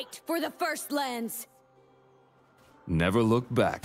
Fight for the First Lands! Never look back.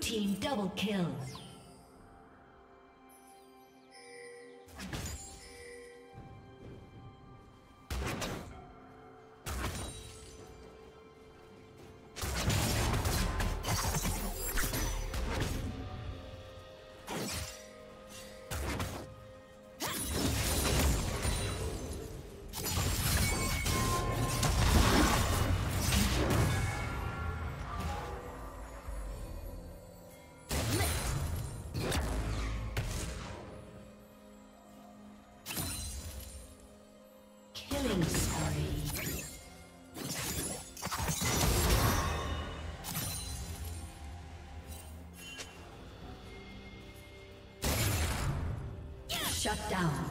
Team double kill. Shut down.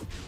you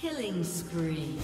Killing spree.